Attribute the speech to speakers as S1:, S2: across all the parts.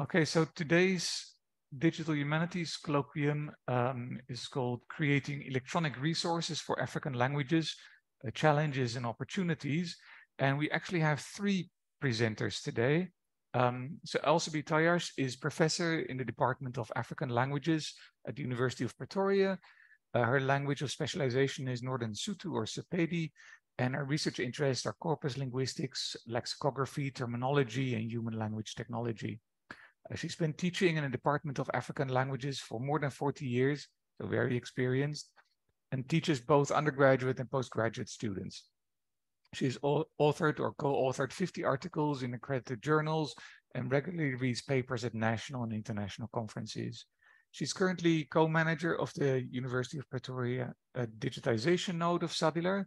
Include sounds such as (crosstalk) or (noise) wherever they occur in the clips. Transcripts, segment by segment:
S1: Okay, so today's Digital Humanities Colloquium um, is called Creating Electronic Resources for African Languages, uh, Challenges and Opportunities. And we actually have three presenters today. Um, so Elsabé Taljard is professor in the Department of African Languages at the University of Pretoria. Uh, her language of specialization is Northern Sotho or Sepedi, and her research interests are corpus linguistics, lexicography, terminology, and human language technology. Uh, she's been teaching in the Department of African Languages for more than 40 years, so very experienced, and teaches both undergraduate and postgraduate students. She's authored or co-authored 50 articles in accredited journals and regularly reads papers at national and international conferences. She's currently co-manager of the University of Pretoria digitization node of SADiLaR,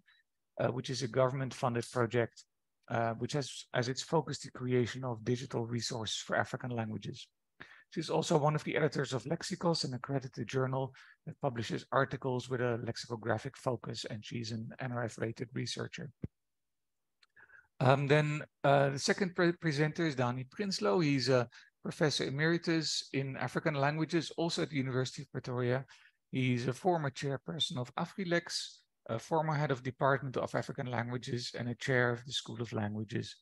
S1: uh, which is a government-funded project uh, which has as its focus the creation of digital resources for African languages. She's also one of the editors of Lexikos, an accredited journal that publishes articles with a lexicographic focus, and she's an NRF-rated researcher. Um, then uh, the second pre presenter is Danie Prinsloo. He's a professor emeritus in African languages, also at the University of Pretoria. He's a former chairperson of AfriLex, a former head of Department of African Languages and a chair of the School of Languages.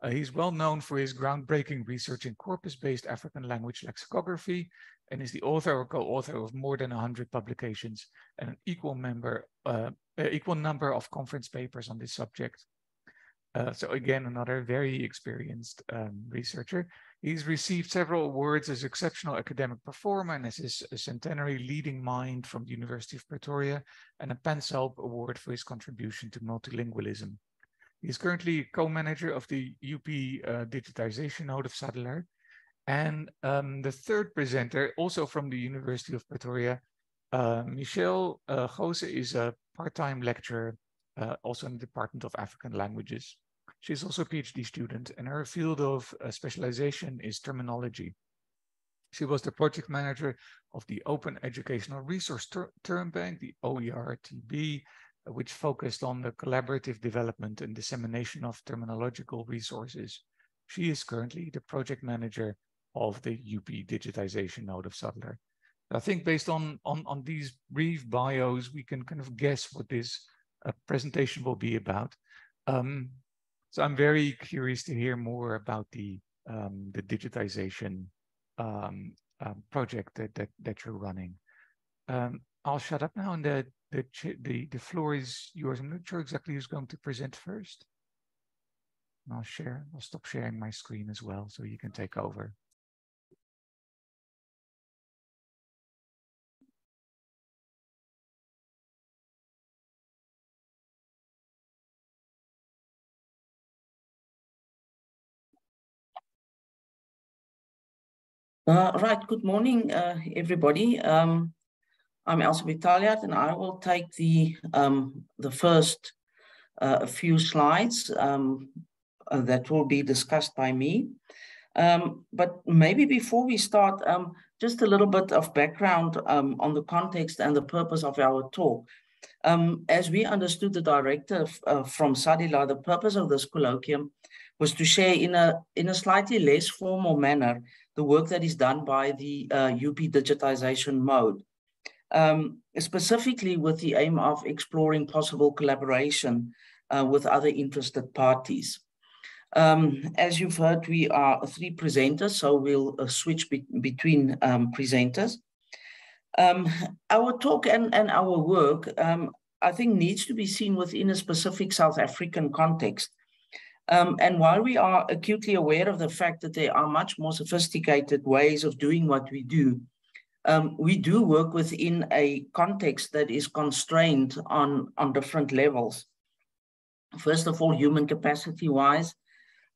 S1: Uh, he's well known for his groundbreaking research in corpus-based African language lexicography and is the author or co-author of more than 100 publications and an equal member, uh, equal number of conference papers on this subject. Uh, so again, another very experienced um, researcher. He's received several awards as exceptional academic performer and as his centenary leading mind from the University of Pretoria and a PANSALB Award for his contribution to multilingualism. He is currently co-manager of the UP uh, digitization node of SADiLaR. And um, the third presenter, also from the University of Pretoria, uh, Michelle uh, is a part-time lecturer, uh, also in the Department of African Languages. She's also a PhD student and her field of uh, specialization is terminology. She was the project manager of the Open Educational Resource Ter Term Bank, the OERTB, which focused on the collaborative development and dissemination of terminological resources. She is currently the project manager of the UP digitization node of SADiLaR. I think based on, on, on these brief bios, we can kind of guess what this uh, presentation will be about. Um, so I'm very curious to hear more about the um, the digitization um, um, project that, that that you're running. Um, I'll shut up now, and the the the the floor is yours. I'm not sure exactly who's going to present first. I'll share. I'll stop sharing my screen as well, so you can take over.
S2: Uh, right, good morning, uh, everybody. Um, I'm Elsabé Taljard, and I will take the um, the first uh, few slides um, uh, that will be discussed by me. Um, but maybe before we start, um, just a little bit of background um, on the context and the purpose of our talk. as we understood the directive uh, from SADiLaR, the purpose of this colloquium was to share in a in a slightly less formal manner the work that is done by the uh, UP digitization node, um, specifically with the aim of exploring possible collaboration uh, with other interested parties. Um, as you've heard, we are three presenters, so we'll uh, switch be between um, presenters. Um, our talk and, and our work, um, I think, needs to be seen within a specific South African context um, and while we are acutely aware of the fact that there are much more sophisticated ways of doing what we do, um, we do work within a context that is constrained on, on different levels. First of all, human capacity wise,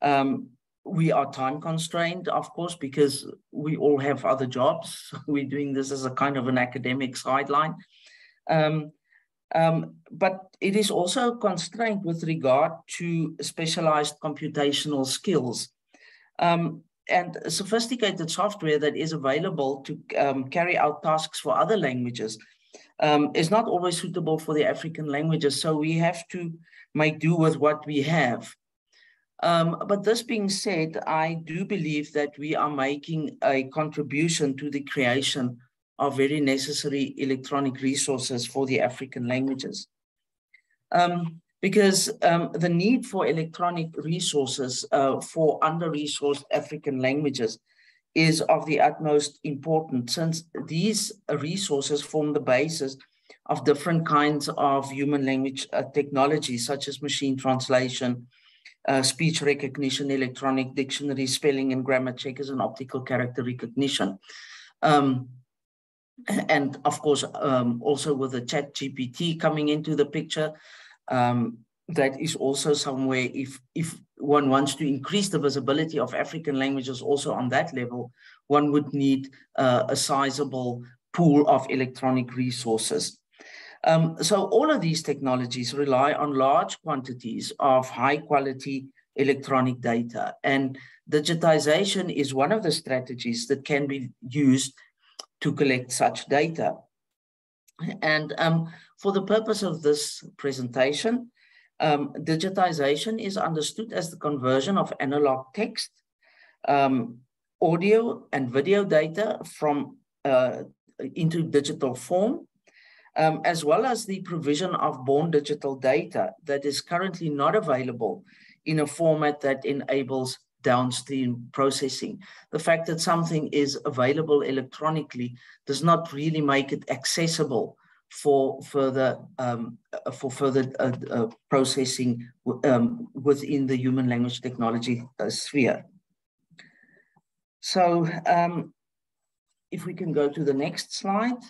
S2: um, we are time constrained, of course, because we all have other jobs. (laughs) We're doing this as a kind of an academic sideline. Um, um, but it is also constrained with regard to specialized computational skills. Um, and sophisticated software that is available to um, carry out tasks for other languages um, is not always suitable for the African languages. So we have to make do with what we have. Um, but this being said, I do believe that we are making a contribution to the creation of very necessary electronic resources for the African languages. Um, because um, the need for electronic resources uh, for under-resourced African languages is of the utmost importance since these resources form the basis of different kinds of human language uh, technologies such as machine translation, uh, speech recognition, electronic dictionary, spelling and grammar checkers, and optical character recognition. Um, and of course, um, also with the chat GPT coming into the picture, um, that is also somewhere if, if one wants to increase the visibility of African languages also on that level, one would need uh, a sizable pool of electronic resources. Um, so all of these technologies rely on large quantities of high quality electronic data and digitization is one of the strategies that can be used to collect such data. And um, for the purpose of this presentation, um, digitization is understood as the conversion of analog text, um, audio and video data from uh, into digital form, um, as well as the provision of born digital data that is currently not available in a format that enables downstream processing. The fact that something is available electronically does not really make it accessible for further um, for further uh, uh, processing um, within the human language technology uh, sphere. So um, if we can go to the next slide.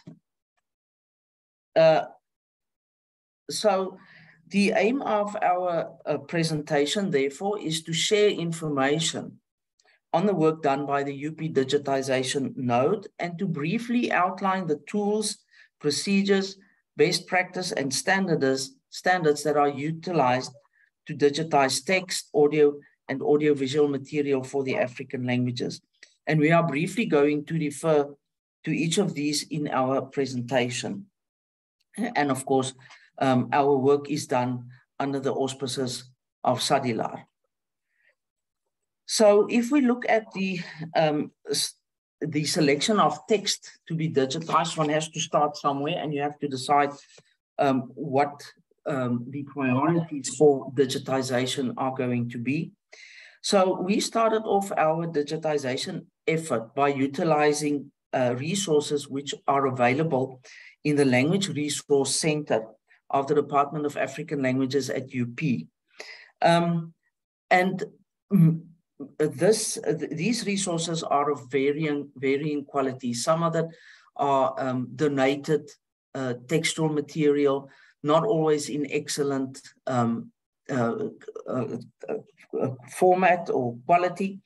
S2: Uh, so the aim of our uh, presentation, therefore, is to share information on the work done by the UP digitization node and to briefly outline the tools procedures, best practice, and standards, standards that are utilized to digitize text, audio, and audiovisual material for the African languages. And we are briefly going to refer to each of these in our presentation. And of course, um, our work is done under the auspices of SADiLaR. So if we look at the um, the selection of text to be digitized, one has to start somewhere and you have to decide um, what um, the priorities for digitization are going to be. So we started off our digitization effort by utilizing uh, resources which are available in the Language Resource Center of the Department of African Languages at UP. Um, and this these resources are of varying varying quality. Some of that are um, donated uh, textual material, not always in excellent um, uh, uh, uh format or quality,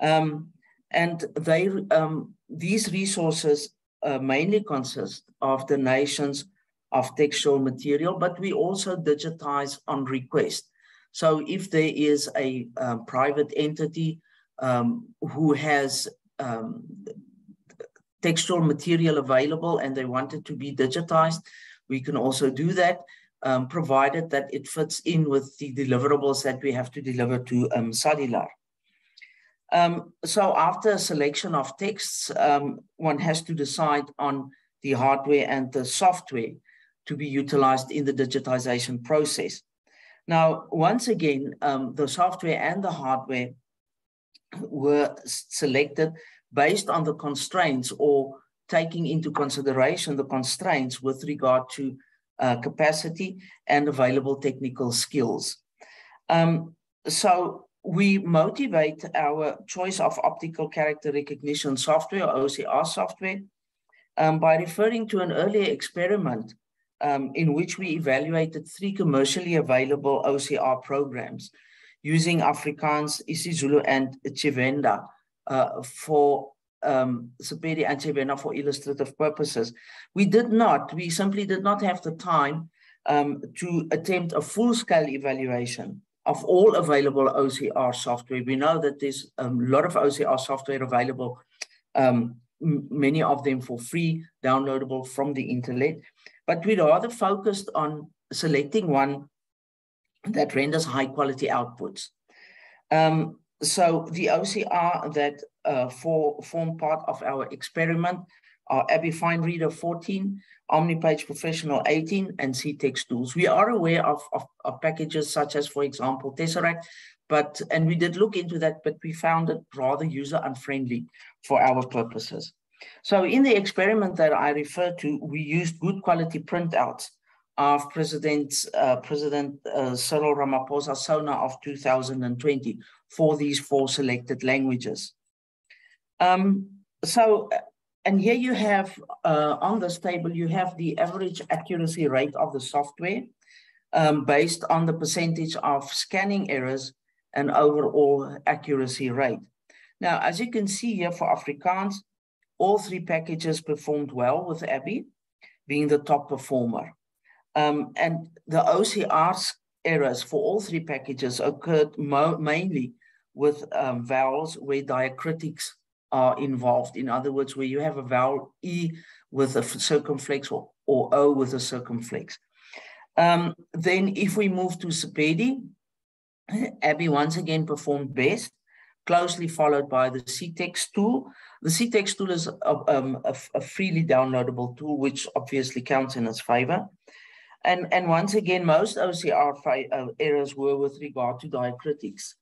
S2: um, and they um, these resources uh, mainly consist of donations of textual material, but we also digitize on request. So if there is a um, private entity um, who has um, textual material available and they want it to be digitized, we can also do that, um, provided that it fits in with the deliverables that we have to deliver to um, SADiLaR. Um, so after selection of texts, um, one has to decide on the hardware and the software to be utilized in the digitization process. Now, once again, um, the software and the hardware were selected based on the constraints or taking into consideration the constraints with regard to uh, capacity and available technical skills. Um, so we motivate our choice of optical character recognition software, OCR software, um, by referring to an earlier experiment um, in which we evaluated three commercially available OCR programs using Afrikaans, isiZulu, and Tshivenda uh, for um, Sepedi and Tshivenda for illustrative purposes. We did not, we simply did not have the time um, to attempt a full-scale evaluation of all available OCR software. We know that there's a lot of OCR software available, um, many of them for free, downloadable from the internet but we rather focused on selecting one that renders high quality outputs. Um, so the OCR that uh, for, form part of our experiment are ABBYY FineReader 14, OmniPage Professional 18, and CTExt tools. We are aware of, of, of, packages such as, for example, Tesseract, but and we did look into that, but we found it rather user unfriendly for our purposes. So in the experiment that I referred to, we used good quality printouts of President, uh, President uh, Cyril Ramaphosa SONA of 2020 for these four selected languages. Um, so, and here you have, uh, on this table, you have the average accuracy rate of the software um, based on the percentage of scanning errors and overall accuracy rate. Now, as you can see here for Afrikaans, all three packages performed well with ABBYY being the top performer. Um, and the OCR errors for all three packages occurred mainly with um, vowels where diacritics are involved. In other words, where you have a vowel E with a circumflex or, or O with a circumflex. Um, then if we move to Sepedi, ABBYY once again performed best, closely followed by the CTExt tool. The CTExt tool is a, um, a, a freely downloadable tool, which obviously counts in its favor. And, and once again, most OCR uh, errors were with regard to diacritics,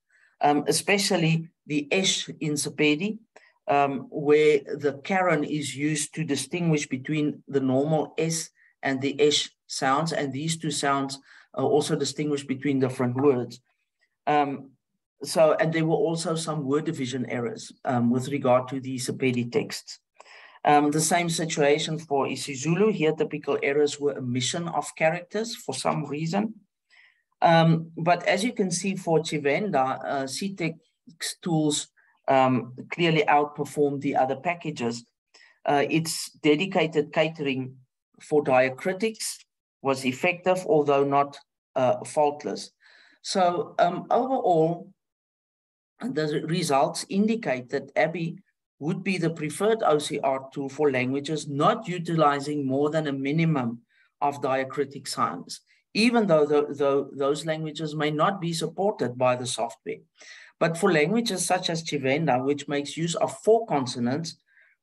S2: um, especially the S in Sepedi, um, where the caron is used to distinguish between the normal S and the S sounds, and these two sounds are also distinguish between different words. Um, so, and there were also some word division errors um, with regard to the Sepedi texts. Um, the same situation for isiZulu. Here, typical errors were omission of characters for some reason. Um, but as you can see for Tshivenda, uh, CTExt tools um, clearly outperformed the other packages. Uh, its dedicated catering for diacritics was effective, although not uh, faultless. So um, overall, the results indicate that ABBYY would be the preferred OCR tool for languages not utilizing more than a minimum of diacritic signs, even though the, the, those languages may not be supported by the software. But for languages such as Tshivenda, which makes use of four consonants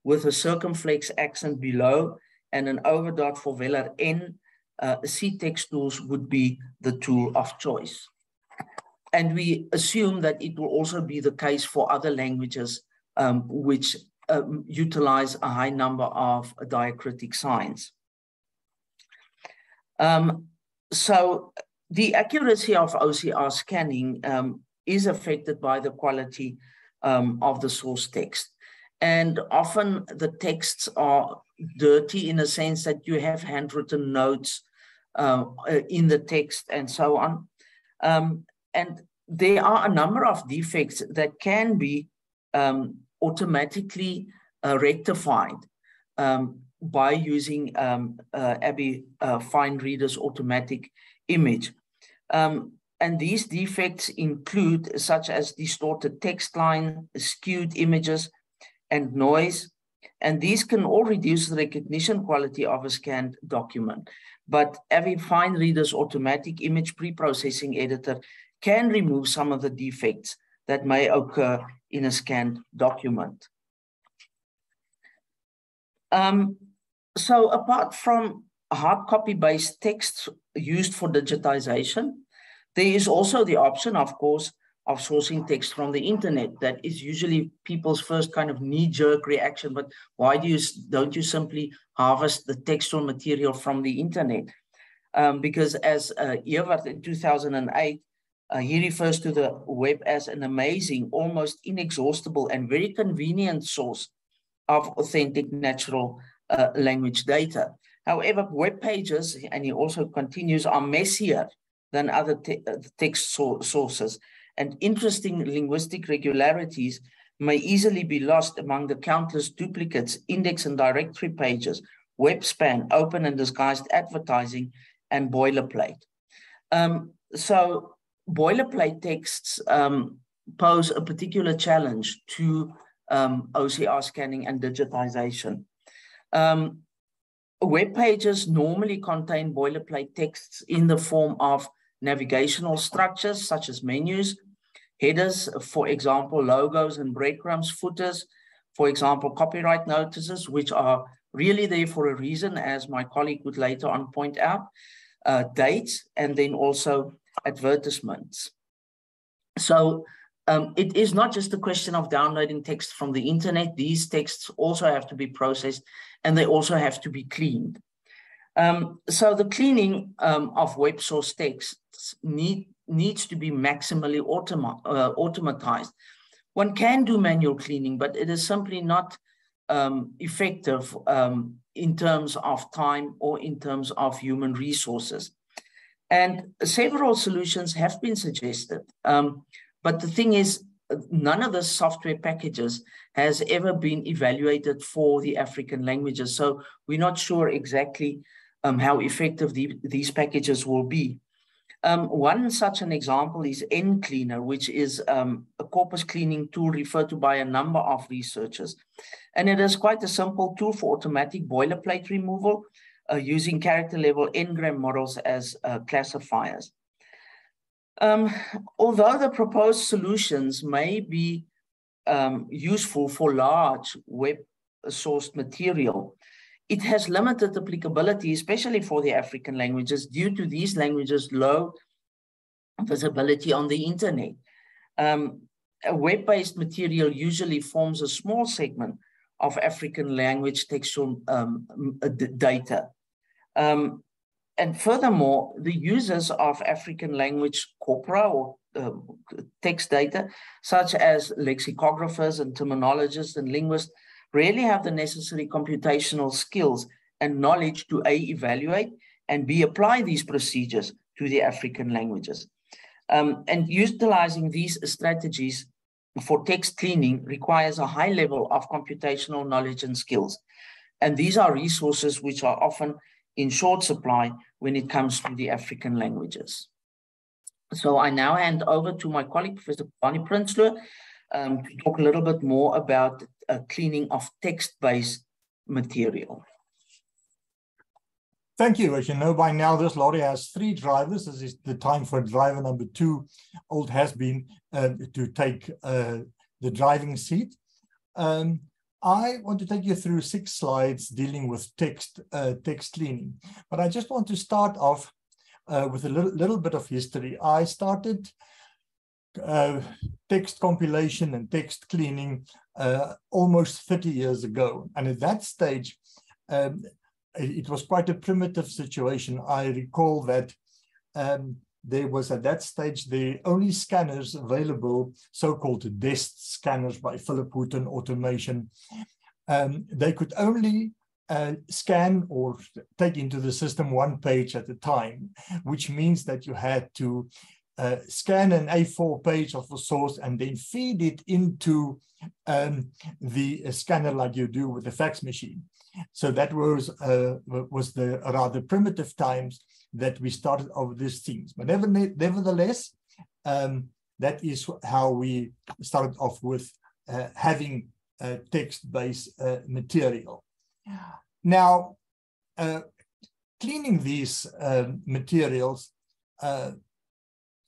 S2: with a circumflex accent below and an overdot for velar N, uh, CTExt tools would be the tool of choice. And we assume that it will also be the case for other languages um, which um, utilize a high number of diacritic signs. Um, so the accuracy of OCR scanning um, is affected by the quality um, of the source text. And often the texts are dirty in a sense that you have handwritten notes uh, in the text and so on. Um, and there are a number of defects that can be um, automatically uh, rectified um, by using um, uh, ABBYY uh, FineReader's automatic image. Um, and these defects include such as distorted text line, skewed images, and noise. And these can all reduce the recognition quality of a scanned document. But ABBYY FineReader's automatic image pre-processing editor can remove some of the defects that may occur in a scanned document. Um, so apart from hard copy-based text used for digitization, there is also the option, of course, of sourcing text from the internet. That is usually people's first kind of knee-jerk reaction. But why do you don't you simply harvest the textual material from the internet? Um, because as uh, in 2008 uh, he refers to the web as an amazing, almost inexhaustible, and very convenient source of authentic natural uh, language data. However, web pages, and he also continues, are messier than other te uh, text so sources, and interesting linguistic regularities may easily be lost among the countless duplicates, index and directory pages, web spam, open and disguised advertising, and boilerplate. Um, so boilerplate texts um, pose a particular challenge to um, OCR scanning and digitization. Um, web pages normally contain boilerplate texts in the form of navigational structures such as menus, headers, for example, logos and breadcrumbs, footers, for example, copyright notices, which are really there for a reason, as my colleague would later on point out, uh, dates, and then also advertisements. So um, it is not just a question of downloading text from the internet. These texts also have to be processed and they also have to be cleaned. Um, so the cleaning um, of web source texts need, needs to be maximally automa uh, automatized. One can do manual cleaning, but it is simply not um, effective um, in terms of time or in terms of human resources. And several solutions have been suggested. Um, but the thing is, none of the software packages has ever been evaluated for the African languages. So we're not sure exactly um, how effective the, these packages will be. Um, one such an example is NCleaner, which is um, a corpus cleaning tool referred to by a number of researchers. And it is quite a simple tool for automatic boilerplate removal uh, using character level n-gram models as uh, classifiers. Um, although the proposed solutions may be um, useful for large web sourced material, it has limited applicability, especially for the African languages, due to these languages' low visibility on the internet. Um, web-based material usually forms a small segment of African language textual um, data. Um, and furthermore, the users of African language corpora or uh, text data, such as lexicographers and terminologists and linguists, rarely have the necessary computational skills and knowledge to A, evaluate, and B, apply these procedures to the African languages. Um, and utilizing these strategies for text cleaning requires a high level of computational knowledge and skills. And these are resources which are often in short supply when it comes to the African languages. So I now hand over to my colleague, Professor Danie Prinsloo, um, to talk a little bit more about uh, cleaning of text-based material.
S3: Thank you. As you know by now, this lorry has three drivers. This is the time for driver number two, old has been, uh, to take uh, the driving seat. Um, I want to take you through six slides dealing with text, uh, text cleaning. But I just want to start off uh, with a little, little bit of history. I started uh, text compilation and text cleaning uh, almost 30 years ago. And at that stage, um, it, was quite a primitive situation. I recall that um, there was at that stage the only scanners available, so-called DEST scanners by Philip Houghton Automation. Um, they could only uh, scan or take into the system one page at a time, which means that you had to uh, scan an A4 page of the source and then feed it into um, the scanner like you do with the fax machine. So that was uh, was the rather primitive times that we started off these things. But nevertheless, um, that is how we started off with uh, having uh, text-based uh, material. Now, uh, cleaning these um, materials uh,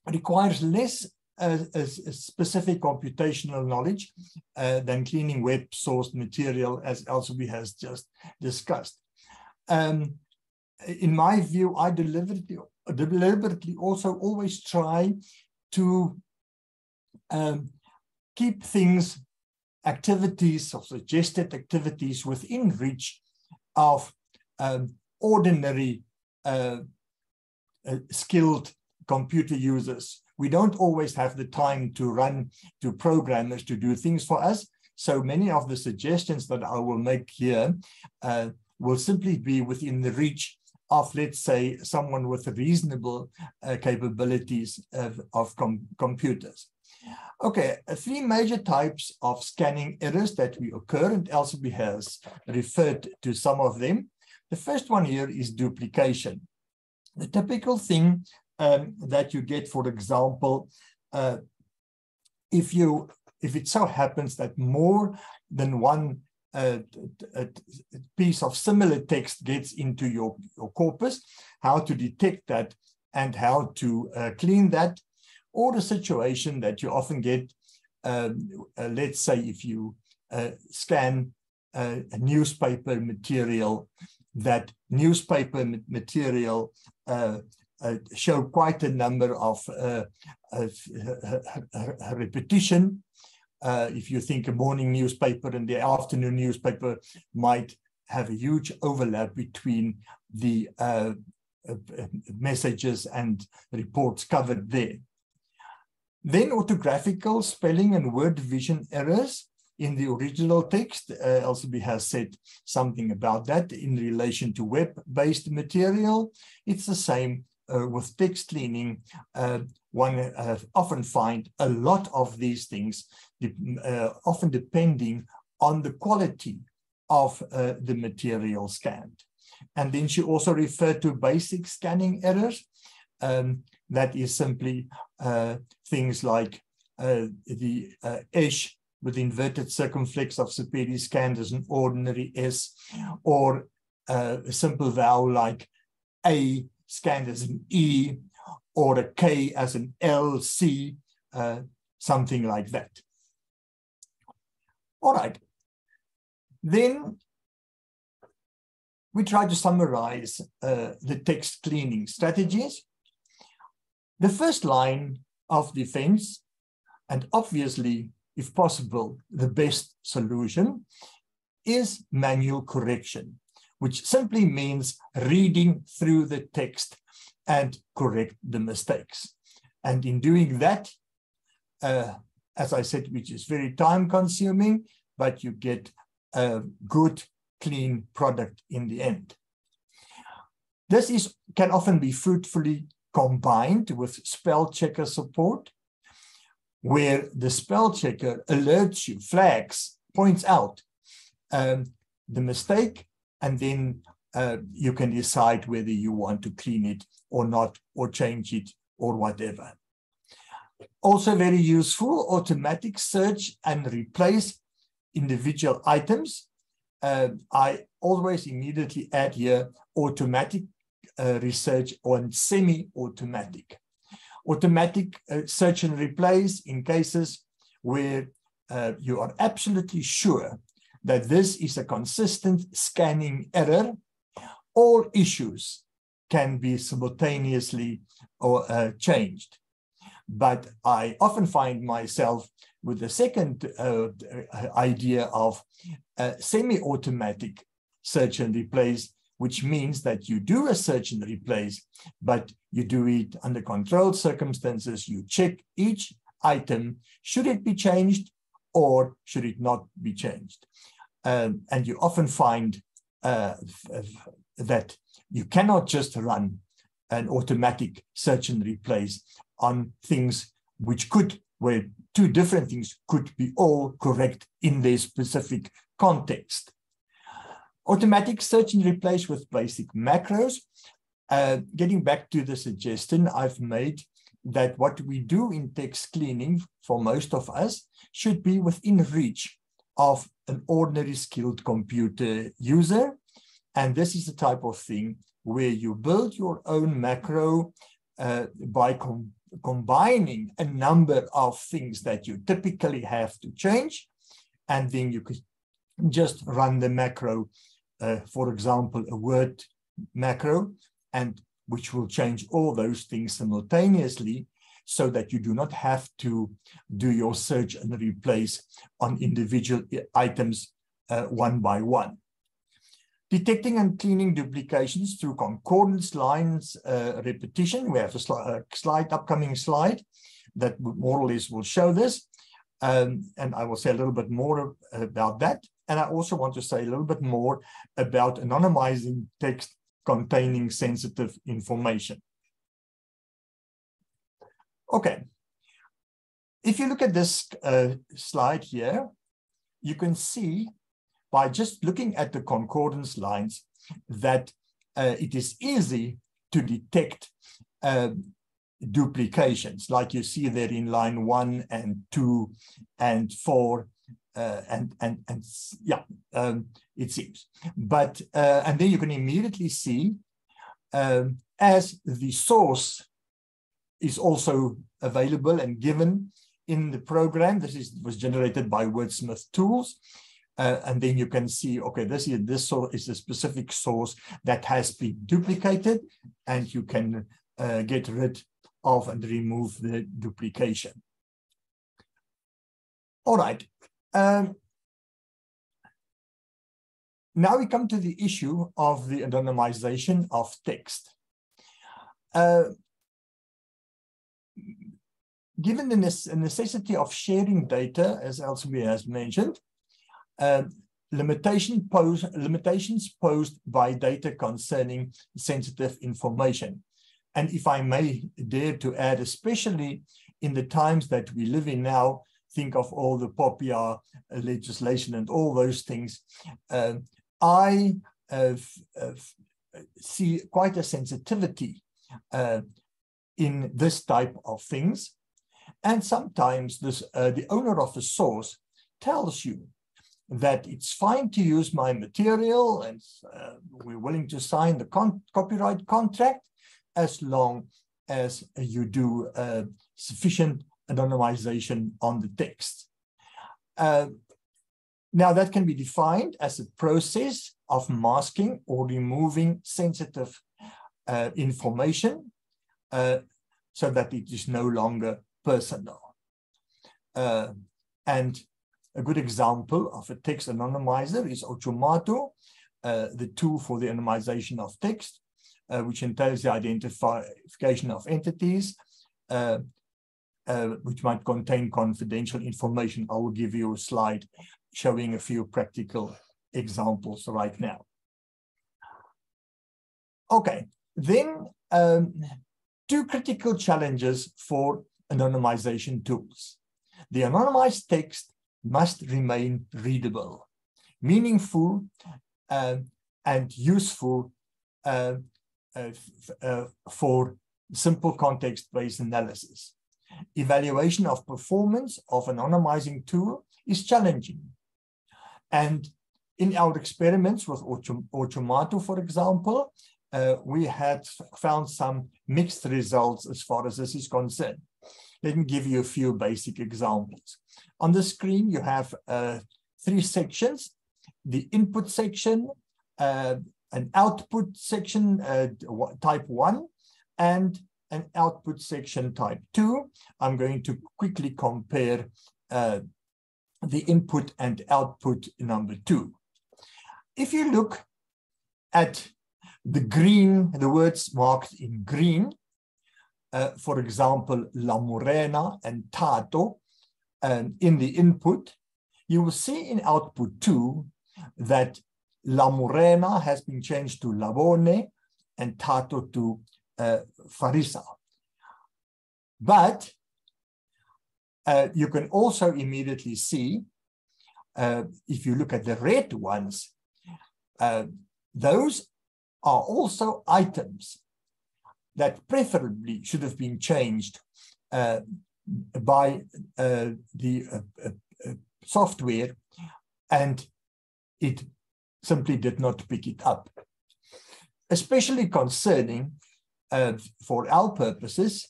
S3: requires less a, a, specific computational knowledge uh, than cleaning web sourced material as Elsabé has just discussed. Um, in my view, I deliberately, deliberately also always try to um, keep things, activities or suggested activities within reach of um, ordinary uh, uh, skilled computer users. We don't always have the time to run to programmers to do things for us. So many of the suggestions that I will make here uh, will simply be within the reach of, let's say, someone with reasonable uh, capabilities of, of com computers. Okay, three major types of scanning errors that we occur, and Elsabé has referred to some of them. The first one here is duplication. The typical thing um, that you get, for example, uh, if you if it so happens that more than one uh, piece of similar text gets into your, your corpus, how to detect that and how to uh, clean that. or the situation that you often get, um, uh, let's say if you uh, scan uh, a newspaper material, that newspaper material Uh, show quite a number of, uh, uh, of repetition. if you think a morning newspaper and the afternoon newspaper might have a huge overlap between the uh, uh, messages and reports covered there. Then orthographical spelling and word division errors in the original text. Uh, Elsabe has said something about that in relation to web-based material. It's the same uh, with text cleaning. Uh, one uh, often find a lot of these things, uh, often depending on the quality of uh, the material scanned. And then she also referred to basic scanning errors. Um, that is simply uh, things like the uh, esh with inverted circumflex of Sepedi scanned as an ordinary S, or a simple vowel like A scanned as an E, or a K as an LC, uh, something like that. All right. Then we try to summarize uh, the text cleaning strategies. The first line of defense, and obviously, if possible, the best solution, is manual correction, which simply means reading through the text and correct the mistakes. And in doing that, uh, as I said, which is very time consuming, but you get a good clean product in the end. This is, can often be fruitfully combined with spell checker support, where the spell checker alerts you, flags, points out um, the mistake, and then uh, you can decide whether you want to clean it or not, or change it, or whatever. Also very useful, automatic search and replace individual items uh, I always immediately add here automatic uh, research on semi-automatic. Automatic uh, search and replace in cases where uh, you are absolutely sure that this is a consistent scanning error. All issues can be simultaneously or uh, changed. But I often find myself with the second uh, idea of semi-automatic search and replace, which means that you do a search and replace, but you do it under controlled circumstances. You check each item, should it be changed or should it not be changed? Um, and you often find uh, that you cannot just run an automatic search and replace on things which could where two different things could be all correct in their specific context. Automatic search and replace with basic macros. Uh, getting back to the suggestion I've made that what we do in text cleaning for most of us should be within reach of an ordinary skilled computer user. And this is the type of thing where you build your own macro uh, by com combining a number of things that you typically have to change, and then you could just run the macro, uh, for example, a word macro, and which will change all those things simultaneously so that you do not have to do your search and replace on individual items uh, one by one. Detecting and cleaning duplications through concordance lines uh, repetition. We have a, sli a, slide, upcoming slide that more or less will show this. Um, and I will say a little bit more about that. And I also want to say a little bit more about anonymizing text containing sensitive information. Okay. If you look at this uh, slide here, you can see by just looking at the concordance lines that uh, it is easy to detect uh, duplications, like you see there in line one and two and four, uh, and and and yeah, um, it seems. But uh, and then you can immediately see um, as the source is also available and given in the program. This is was generated by Wordsmith Tools. Uh, and then you can see, okay, this is this source is a specific source that has been duplicated, and you can uh, get rid of and remove the duplication. All right. Um, now we come to the issue of the anonymization of text. Uh, given the necessity of sharing data, as Elsabé has mentioned, uh, limitation pose, limitations posed by data concerning sensitive information. And if I may dare to add, especially in the times that we live in now, think of all the POPIA legislation and all those things, uh, I see quite a sensitivity uh, in this type of things. And sometimes this, uh, the owner of the source tells you that it's fine to use my material and uh, we're willing to sign the con copyright contract as long as you do uh, sufficient anonymization on the text. Uh, now that can be defined as a process of masking or removing sensitive uh, information uh, so that it is no longer personal. Uh, and a good example of a text anonymizer is Otjomato, uh, the tool for the anonymization of text, uh, which entails the identification of entities, uh, uh, which might contain confidential information. I will give you a slide showing a few practical examples right now. Okay, then um, two critical challenges for anonymization tools. The anonymized text must remain readable, meaningful, uh, and useful uh, uh, uh for simple context-based analysis. Evaluation of performance of anonymizing tool is challenging. And in our experiments with Otjomato, for example, uh, we had found some mixed results as far as this is concerned. Let me give you a few basic examples. On the screen, you have uh, three sections, the input section, uh, an output section uh, type one, and an output section type two. I'm going to quickly compare uh, the input and output number two. If you look at the green, the words marked in green, uh, for example, La Morena and Tato, um, in the input, you will see in output two that La Morena has been changed to Labone and Tato to uh, Farisa. But uh, you can also immediately see, uh, if you look at the red ones, uh, those are also items that preferably should have been changed uh, by uh, the software, and it simply did not pick it up. Especially concerning, for our purposes,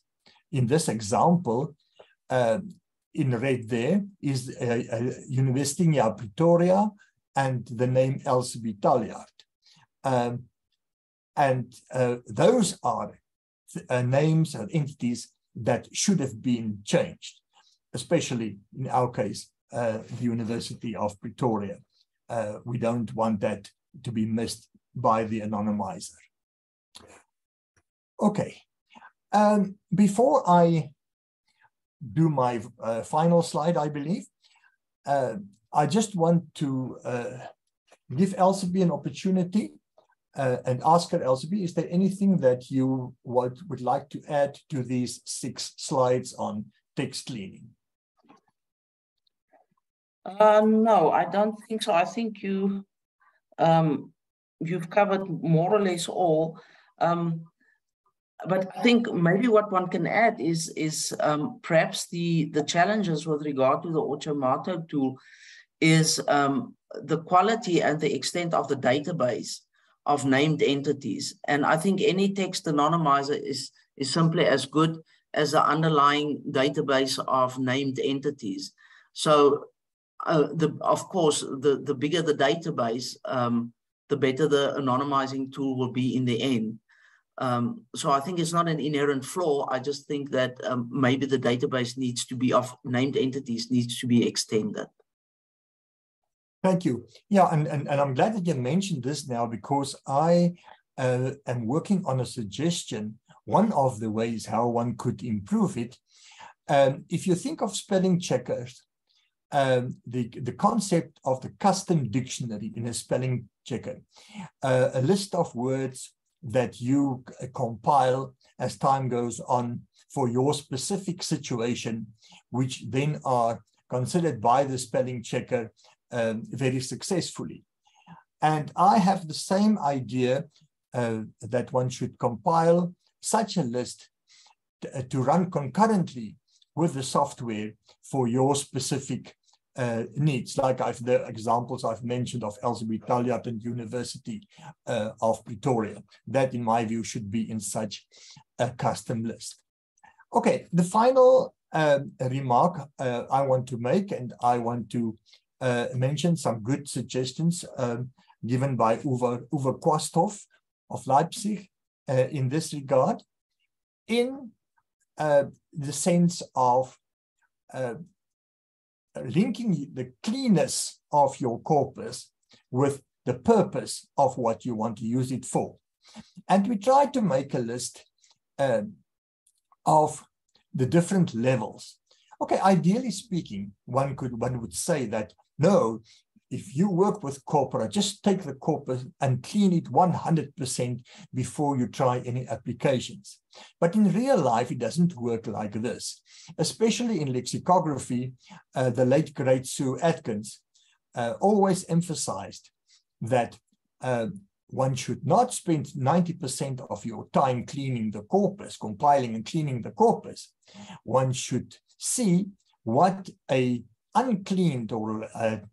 S3: in this example, uh, in red there is uh, uh, University of Pretoria and the name Elsabé Taljard. Um, and uh, those are uh, names and entities that should have been changed, especially in our case, uh, the University of Pretoria. Uh, we don't want that to be missed by the anonymizer. Okay, um, before I do my uh, final slide, I believe. Uh, I just want to uh, give Elsie an opportunity uh, and ask Elsie, is there anything that you would, would like to add to these six slides on text cleaning?
S2: Uh, no, I don't think so. I think you um, you've covered more or less all. Um, but I think maybe what one can add is is um, perhaps the the challenges with regard to the Otjomato tool is um, the quality and the extent of the database of named entities. And I think any text anonymizer is is simply as good as the underlying database of named entities. So uh, the, of course, the, the bigger the database, um, the better the anonymizing tool will be in the end. Um, so I think it's not an inherent flaw. I just think that um, maybe the database needs to be of named entities needs to be extended.
S3: Thank you. Yeah, and, and, and I'm glad that you mentioned this now because I uh, am working on a suggestion, one of the ways how one could improve it. Um, if you think of spelling checkers, um, the, the concept of the custom dictionary in a spelling checker, uh, a list of words that you compile as time goes on for your specific situation, which then are considered by the spelling checker um, very successfully. And I have the same idea uh, that one should compile such a list to, uh, to run concurrently with the software for your specific uh, needs, like I've the examples I've mentioned of Elizabeth Taljard and University uh, of Pretoria. That, in my view, should be in such a custom list. Okay, the final um, remark uh, I want to make, and I want to uh, mention some good suggestions um, given by Uwe, Uwe Quasthoff of Leipzig uh, in this regard, in uh, the sense of linking the cleanness of your corpus with the purpose of what you want to use it for. And we tried to make a list um, of the different levels. Okay, ideally speaking, one could one would say that no, if you work with corpora, just take the corpus and clean it 100% before you try any applications. But in real life, it doesn't work like this. Especially in lexicography, uh, the late great Sue Atkins uh, always emphasized that uh, one should not spend 90% of your time cleaning the corpus, compiling and cleaning the corpus. One should see what a uncleaned or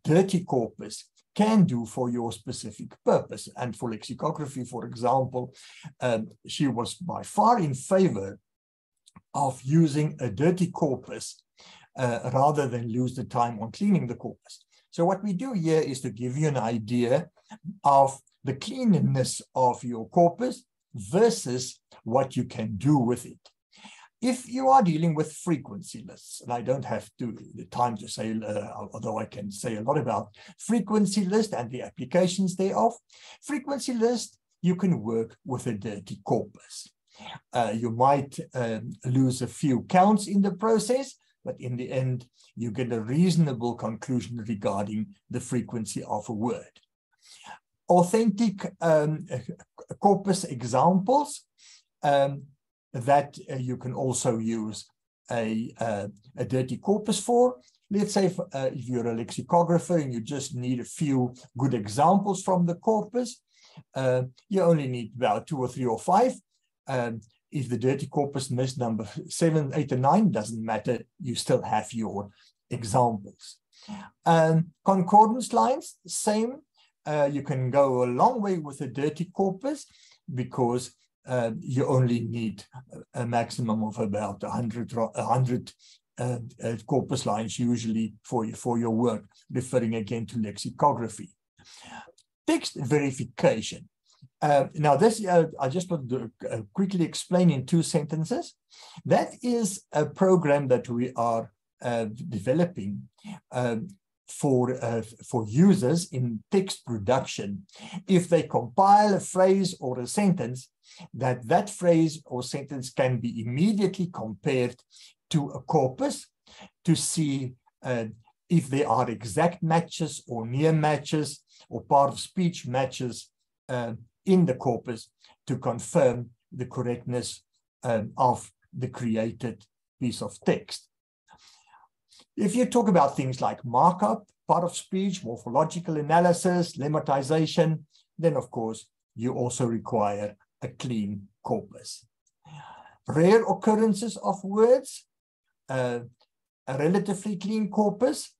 S3: dirty corpus can do for your specific purpose. And for lexicography, for example, um, she was by far in favor of using a dirty corpus uh, rather than lose the time on cleaning the corpus. So what we do here is to give you an idea of the cleanliness of your corpus versus what you can do with it if you are dealing with frequency lists, and I don't have to, the time to say, uh, although I can say a lot about frequency list and the applications thereof, frequency list, you can work with a dirty corpus. Uh, you might um, lose a few counts in the process, but in the end, you get a reasonable conclusion regarding the frequency of a word. Authentic um, corpus examples um, that uh, you can also use a, uh, a dirty corpus for. Let's say if, uh, if, you're a lexicographer and you just need a few good examples from the corpus, uh, you only need about two or three or five. Um, if the dirty corpus missed number seven, eight, and nine, doesn't matter, you still have your examples. Um, concordance lines, same. Uh, you can go a long way with a dirty corpus because uh, you only need a maximum of about 100, 100 uh, uh, corpus lines usually for, for your work, referring again to lexicography. Text verification. Uh, now, this uh, I just want to uh, quickly explain in two sentences. That is a program that we are developing um, for, uh, for users in text production if they compile a phrase or a sentence that that phrase or sentence can be immediately compared to a corpus to see uh, if there are exact matches or near matches or part of speech matches uh, in the corpus to confirm the correctness um, of the created piece of text. If you talk about things like markup, part of speech, morphological analysis, lemmatization, then of course you also require a clean corpus. Rare occurrences of words, uh, a relatively clean corpus,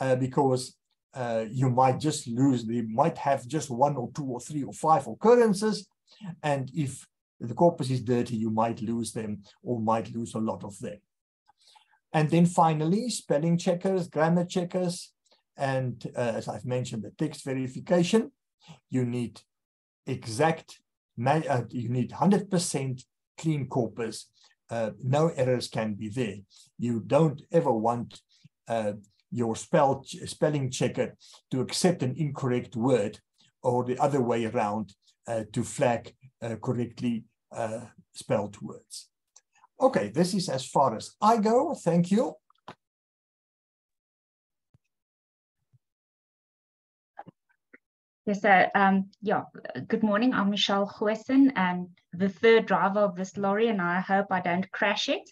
S3: uh, because uh, you might just lose, they might have just one or two or three or five occurrences. And if if the corpus is dirty, you might lose them or might lose a lot of them. And then finally, spelling checkers, grammar checkers, and uh, as I've mentioned, the text verification. You need exact, uh, you need 100% clean corpus. Uh, no errors can be there. You don't ever want uh, your spell spelling checker to accept an incorrect word or the other way around uh, to flag uh, correctly spelled words. Okay, this is as far as I go. Thank you.
S4: Yes, so um, yeah, good morning. I'm Michelle Goosen and the third driver of this lorry, and I hope I don't crash it.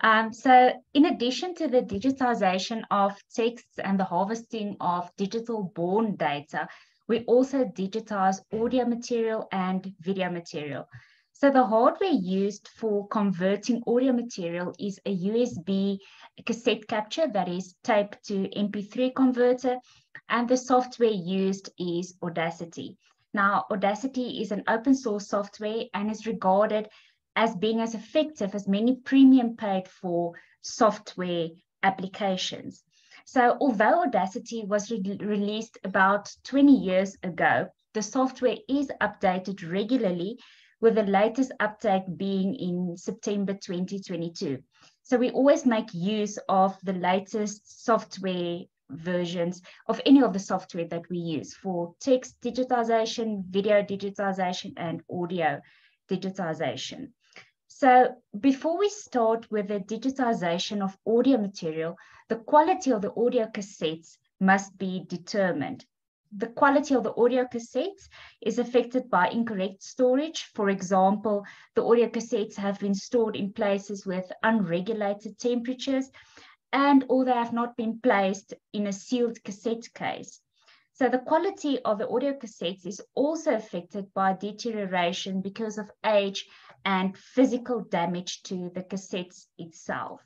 S4: Um, so in addition to the digitization of texts and the harvesting of digital born data, we also digitize audio material and video material. So the hardware used for converting audio material is a USB cassette capture that is taped to MP3 converter, and the software used is Audacity. Now, Audacity is an open source software and is regarded as being as effective as many premium paid for software applications. So although Audacity was re released about 20 years ago, the software is updated regularly with the latest update being in September 2022. So we always make use of the latest software versions of any of the software that we use for text digitization, video digitization, and audio digitization. So before we start with the digitization of audio material, the quality of the audio cassettes must be determined. The quality of the audio cassettes is affected by incorrect storage. For example, the audio cassettes have been stored in places with unregulated temperatures and or they have not been placed in a sealed cassette case. So the quality of the audio cassettes is also affected by deterioration because of age and physical damage to the cassettes itself.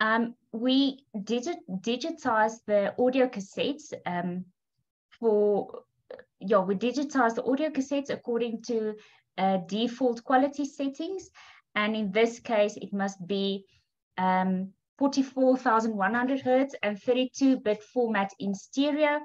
S4: Um, we digit digitized the audio cassettes um, for, yeah, we digitized the audio cassettes according to uh, default quality settings. And in this case, it must be um, 44,100 Hertz and 32-bit format in stereo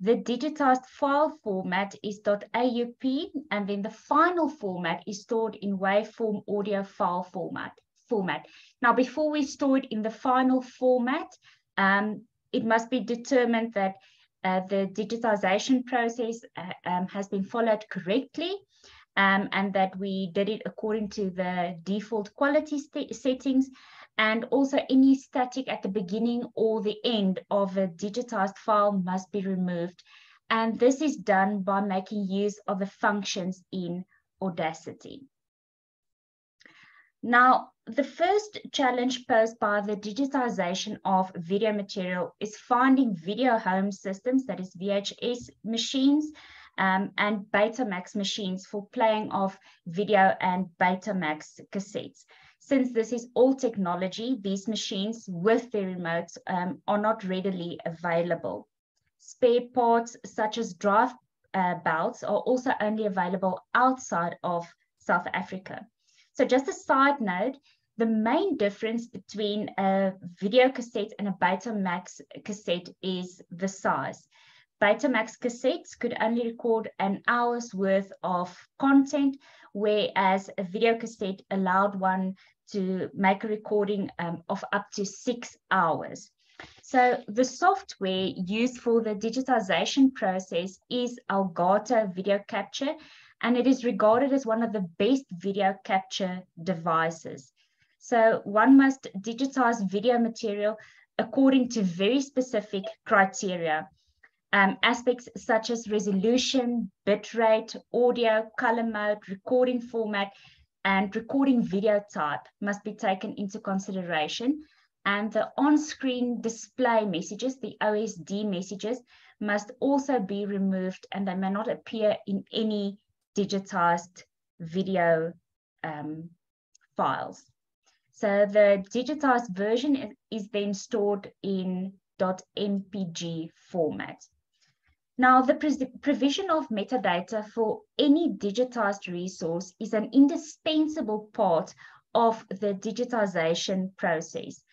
S4: the digitized file format is .aup, and then the final format is stored in waveform audio file format. Format. Now, before we store it in the final format, um, it must be determined that uh, the digitization process uh, um, has been followed correctly um, and that we did it according to the default quality settings and also any static at the beginning or the end of a digitized file must be removed. And this is done by making use of the functions in Audacity. Now, the first challenge posed by the digitization of video material is finding video home systems, that is VHS machines, um, and Betamax machines for playing of video and Betamax cassettes. Since this is all technology, these machines with the remotes um, are not readily available. Spare parts such as drive uh, belts are also only available outside of South Africa. So just a side note, the main difference between a video cassette and a Betamax cassette is the size. Betamax cassettes could only record an hour's worth of content, whereas a video cassette allowed one to make a recording um, of up to six hours. So the software used for the digitization process is Elgato Video Capture, and it is regarded as one of the best video capture devices. So one must digitize video material according to very specific criteria. Um, aspects such as resolution, bitrate, audio, color mode, recording format, and recording video type must be taken into consideration. And the on-screen display messages, the OSD messages, must also be removed and they may not appear in any digitized video um, files. So the digitized version is then stored in .mpg format. Now, the provision of metadata for any digitized resource is an indispensable part of the digitization process.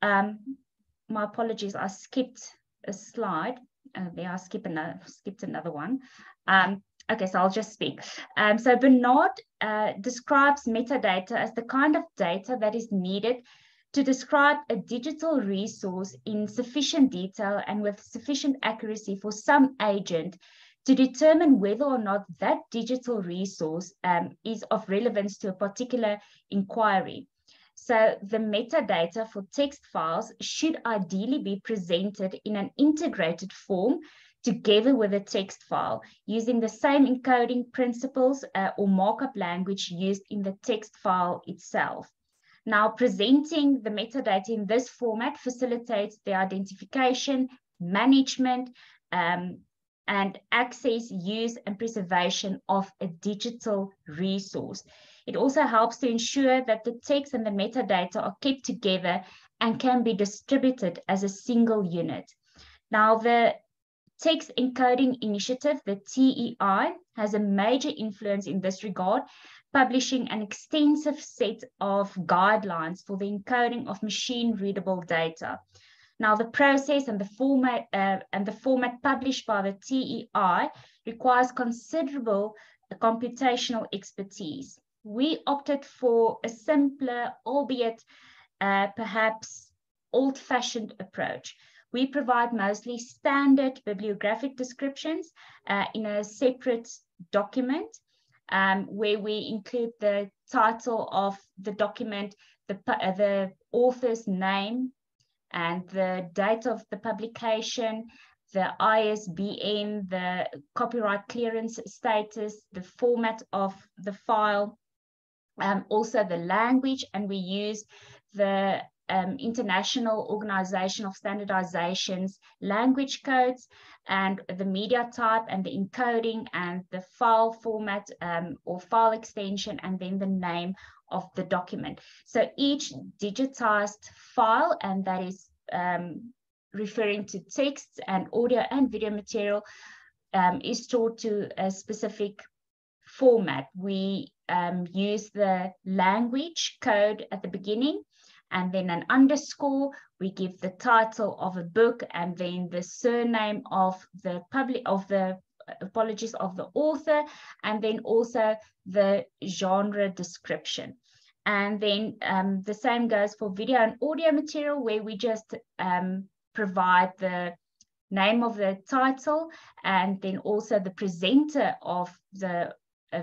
S4: Um, my apologies, I skipped a slide. Uh, there, I skip another, skipped another one. Um, okay, so I'll just speak. Um, so Burnard uh, describes metadata as the kind of data that is needed to describe a digital resource in sufficient detail and with sufficient accuracy for some agent to determine whether or not that digital resource um, is of relevance to a particular inquiry. So the metadata for text files should ideally be presented in an integrated form together with a text file using the same encoding principles uh, or markup language used in the text file itself. Now, presenting the metadata in this format facilitates the identification, management, um, and access, use, and preservation of a digital resource. It also helps to ensure that the text and the metadata are kept together and can be distributed as a single unit. Now, the Text Encoding Initiative, the TEI, has a major influence in this regard publishing an extensive set of guidelines for the encoding of machine readable data. Now, the process and the format uh, and the format published by the TEI requires considerable computational expertise. We opted for a simpler, albeit uh, perhaps old-fashioned approach. We provide mostly standard bibliographic descriptions uh, in a separate document um, where we include the title of the document, the, uh, the author's name, and the date of the publication, the ISBN, the copyright clearance status, the format of the file, um, also the language, and we use the um, International Organization of Standardization's language codes and the media type and the encoding and the file format um, or file extension and then the name of the document. So each digitized file, and that is um, referring to text and audio and video material, um, is stored to a specific format. We um, use the language code at the beginning and then an underscore. We give the title of a book and then the surname of the public of the apologies of the author, and then also the genre description. And then um, the same goes for video and audio material where we just um, provide the name of the title and then also the presenter of the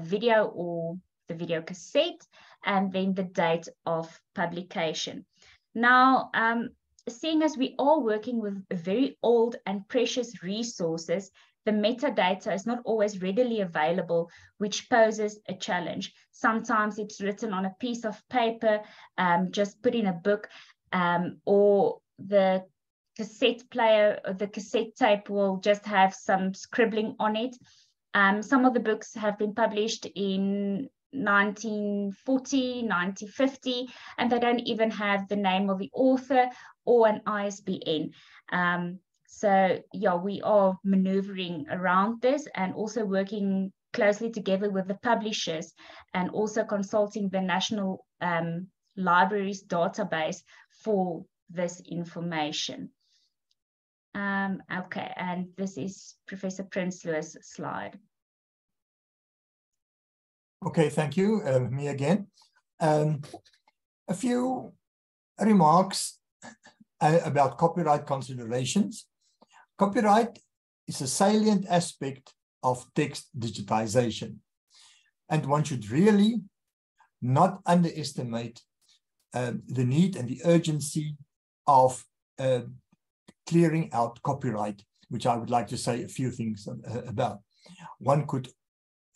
S4: video or the video cassette and then the date of publication. Now, um, seeing as we are working with very old and precious resources, the metadata is not always readily available, which poses a challenge. Sometimes it's written on a piece of paper, um, just put in a book, um, or the cassette player, or the cassette tape will just have some scribbling on it. Um, some of the books have been published in 1940, 1950, and they don't even have the name of the author or an ISBN. Um, so yeah, we are maneuvering around this and also working closely together with the publishers and also consulting the National um, Libraries database for this information. Um, okay, and this is Professor Prinsloo's slide.
S3: Okay, thank you. Uh, me again. Um, a few remarks uh, about copyright considerations. Copyright is a salient aspect of text digitization. And one should really not underestimate uh, the need and the urgency of uh, clearing out copyright, which I would like to say a few things uh, about. One could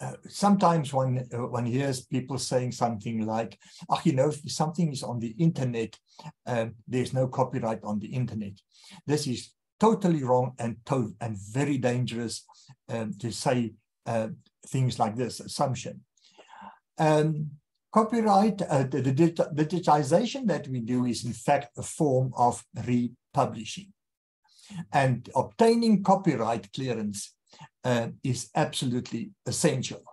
S3: uh, sometimes one uh, one hears people saying something like, "Ah, you know, if something is on the internet, there's no copyright on the internet." This is totally wrong and to- and very dangerous um, to say uh, things like this assumption. Um, copyright, uh, the, the digitization that we do is in fact a form of republishing, and obtaining copyright clearance uh, is absolutely essential.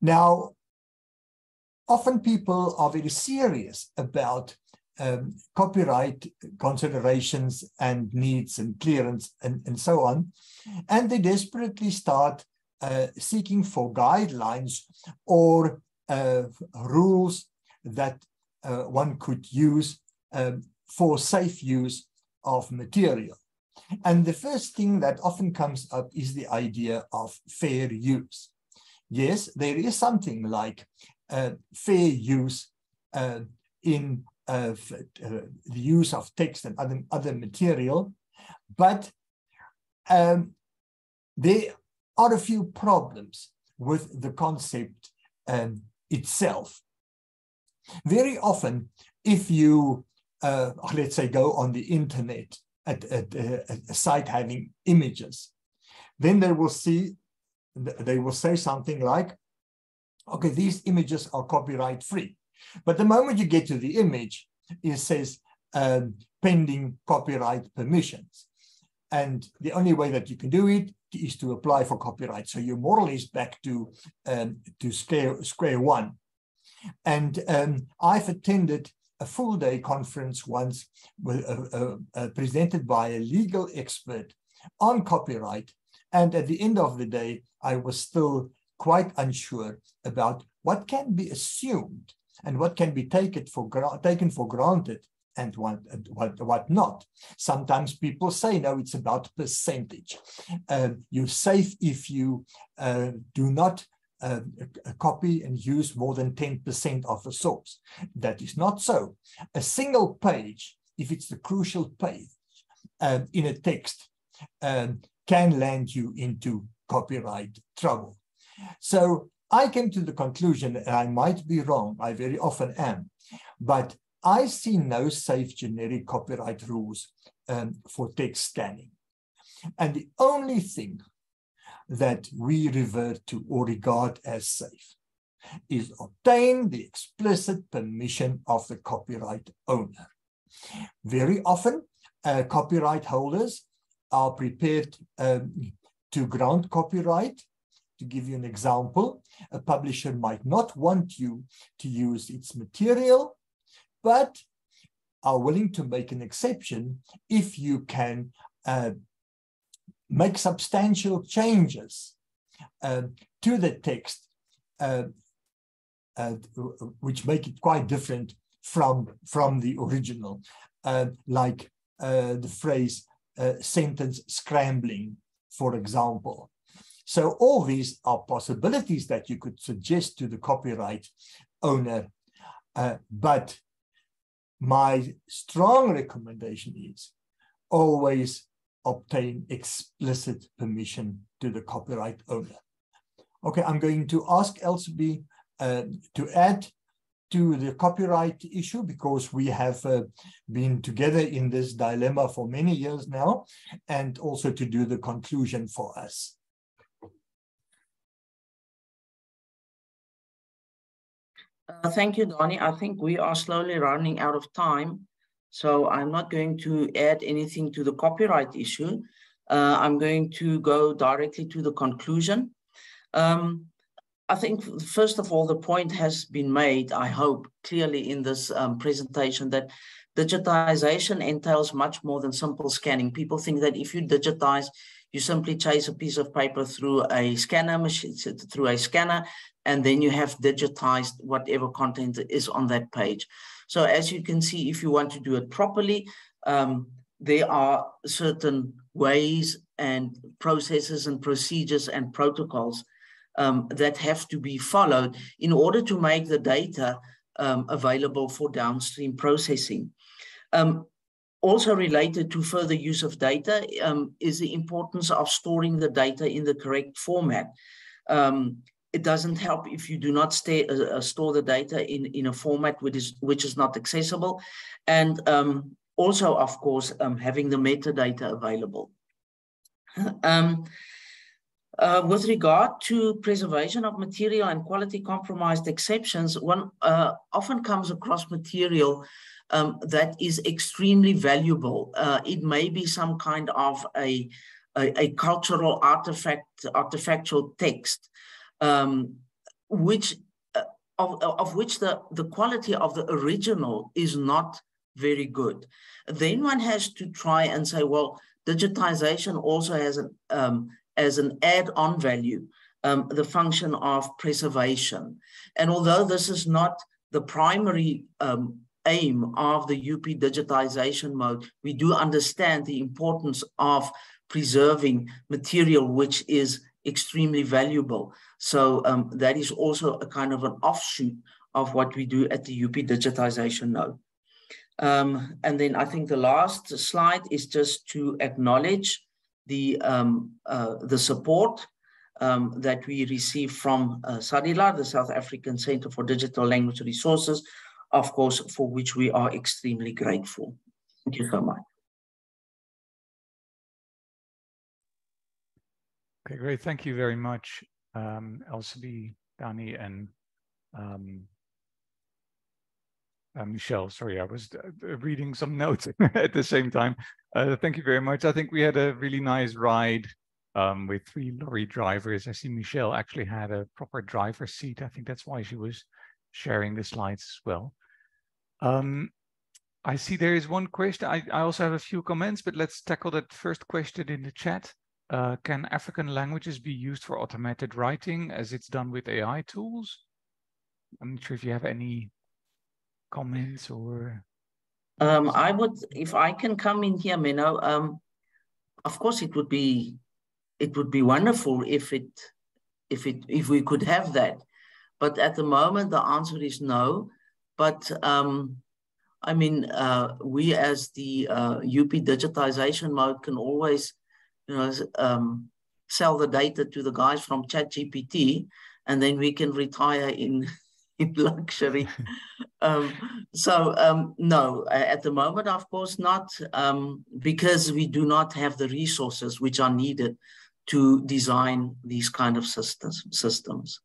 S3: Now, often people are very serious about um, copyright considerations and needs and clearance and, and so on. And they desperately start uh, seeking for guidelines or uh, rules that uh, one could use um, for safe use of material. And the first thing that often comes up is the idea of fair use. Yes, there is something like uh, fair use uh, in uh, the use of text and other, other material, but um, there are a few problems with the concept um, itself. Very often, if you, uh, let's say, go on the internet at, a site having images, then they will see, they will say something like, okay, these images are copyright free. But the moment you get to the image, it says um, pending copyright permissions. And the only way that you can do it is to apply for copyright. So you're more or less back to, um, to square, square one. And um, I've attended a full day conference once uh, uh, uh, presented by a legal expert on copyright. And at the end of the day, I was still quite unsure about what can be assumed and what can be taken for, taken for granted and what, what, what not. Sometimes people say, no, it's about percentage. Uh, you're safe if you uh, do not uh, copy and use more than 10% of the source. That is not so. A single page, if it's the crucial page uh, in a text, um, can land you into copyright trouble. So I came to the conclusion, and I might be wrong, I very often am, but I see no safe generic copyright rules um, for text scanning. And the only thing that we revert to or regard as safe is obtain the explicit permission of the copyright owner. Very often, uh, copyright holders are prepared um, to grant copyright. To give you an example, a publisher might not want you to use its material, but are willing to make an exception if you can uh, make substantial changes uh, to the text, uh, uh, which make it quite different from, from the original, uh, like uh, the phrase uh, sentence scrambling, for example. So all these are possibilities that you could suggest to the copyright owner, but my strong recommendation is always obtain explicit permission to the copyright owner. Okay, I'm going to ask Elsie uh, to add to the copyright issue because we have uh, been together in this dilemma for many years now and also to do the conclusion for us.
S2: Uh, thank you, Danie. I think we are slowly running out of time. So I'm not going to add anything to the copyright issue. Uh, I'm going to go directly to the conclusion. Um, I think, first of all, the point has been made, I hope, clearly in this um, presentation that digitization entails much more than simple scanning. People think that if you digitize, you simply chase a piece of paper through a scanner machine, through a scanner, and then you have digitized whatever content is on that page. So as you can see, if you want to do it properly, um, there are certain ways and processes and procedures and protocols um, that have to be followed in order to make the data um, available for downstream processing. Um, also related to further use of data um, is the importance of storing the data in the correct format. It doesn't help if you do not stay, uh, uh, store the data in, in a format which is, which is not accessible. And um, also, of course, um, having the metadata available. (laughs) Um, uh, with regard to preservation of material and quality compromised exceptions, one uh, often comes across material um, that is extremely valuable. Uh, it may be some kind of a a, a cultural artifact, artifactual text, um, which uh, of, of which the, the quality of the original is not very good. Then one has to try and say, well, digitization also has an um, as an add-on value, um, the function of preservation. And although this is not the primary um, aim of the UP digitization node, we do understand the importance of preserving material which is extremely valuable. So um, that is also a kind of an offshoot of what we do at the UP digitization node. Um, and then I think the last slide is just to acknowledge the, um, uh, the support um, that we receive from uh, SADiLaR, the South African Center for Digital Language Resources, of course, for which we are extremely grateful. Thank you so much.
S1: Okay, great. Thank you very much, um, Elsie, Danie, and um, uh, Michelle. Sorry, I was uh, reading some (laughs) notes at the same time. Uh, thank you very much. I think we had a really nice ride um, with three lorry drivers. I see Michelle actually had a proper driver seat. I think that's why she was sharing the slides as well. Um, I see there is one question. I, I also have a few comments, but let's tackle that first question in the chat. Uh, can African languages be used for automated writing as it's done with AI tools? I'm not sure if you have any comments or.
S2: Um, I would, if I can come in here, Menno, um, of course it would be, it would be wonderful if it, if it, if we could have that. But at the moment, the answer is no. But um, I mean, uh, we as the uh, UP digitization node can always, you know, um, sell the data to the guys from ChatGPT, and then we can retire in (laughs) in luxury. (laughs) um, so um, no, at the moment, of course not, um, because we do not have the resources which are needed to design these kind of systems. systems.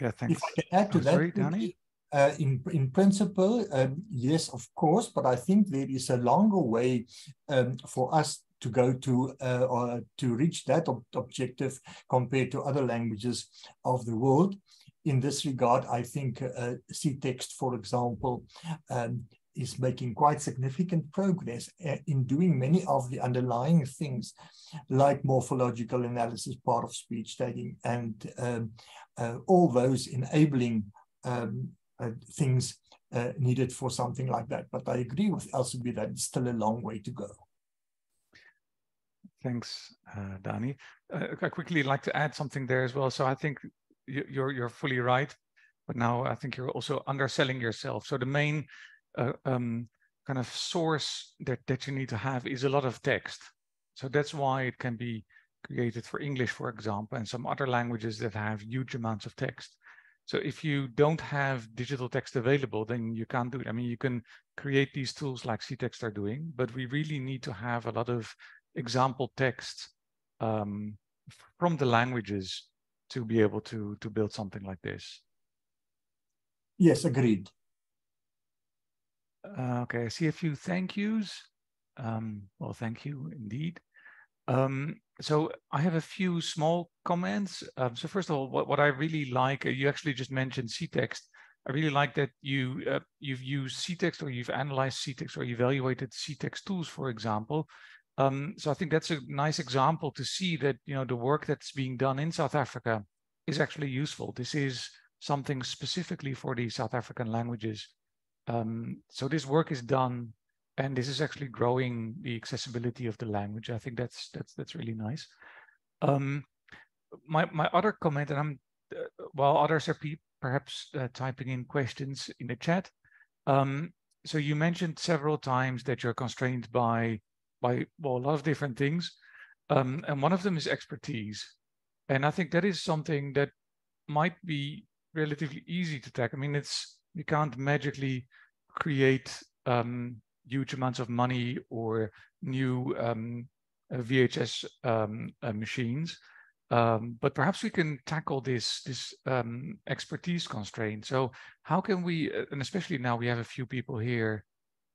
S1: Yeah, thanks.
S3: If I can add to that, sorry, Danie? Uh, in, in principle, um, yes, of course, but I think there is a longer way um, for us to go to uh, or to reach that ob objective compared to other languages of the world. In this regard, I think uh, CText, for example, um, is making quite significant progress uh, in doing many of the underlying things like morphological analysis, part of speech tagging, and um, uh, all those enabling um, uh, things uh, needed for something like that. But I agree with Elsie that it's still a long way to go.
S1: Thanks, uh, Danie. Uh, I quickly like to add something there as well. So I think you're you're fully right, but now I think you're also underselling yourself. So the main uh, um, kind of source that that you need to have is a lot of text. So that's why it can be created for English, for example, and some other languages that have huge amounts of text. So if you don't have digital text available, then you can't do it. I mean, you can create these tools like CText are doing, but we really need to have a lot of example text um, from the languages to be able to, to build something like this.
S3: Yes, agreed.
S1: Uh, okay, I see a few thank yous. Um, well, thank you indeed. Um, so I have a few small comments. Um, so first of all, what, what I really like, uh, you actually just mentioned CText. I really like that you uh, you've used CText or you've analyzed CText or evaluated CText tools, for example. Um, so I think that's a nice example to see that you know the work that's being done in South Africa is actually useful. This is something specifically for the South African languages. Um, so this work is done and this is actually growing the accessibility of the language. I think that's that's that's really nice. Um, my my other comment, and I'm uh, while others are perhaps uh, typing in questions in the chat. Um, so you mentioned several times that you're constrained by by well a lot of different things, um, and one of them is expertise, and I think that is something that might be relatively easy to tackle. I mean, it's you can't magically create um, huge amounts of money or new um, uh, VHS um, uh, machines. Um, but perhaps we can tackle this this um, expertise constraint. So how can we, uh, and especially now we have a few people here